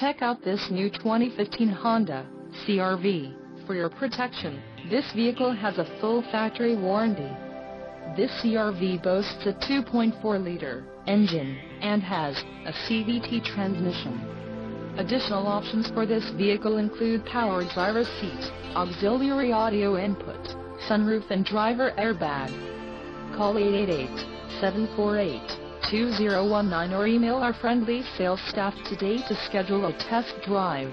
Check out this new 2015 Honda CRV. For your protection, this vehicle has a full factory warranty. This CRV boasts a 2.4-liter engine and has a CVT transmission. Additional options for this vehicle include power driver seat, auxiliary audio input, sunroof and driver airbag. Call 888-748-2019 or email our friendly sales staff today to schedule a test drive.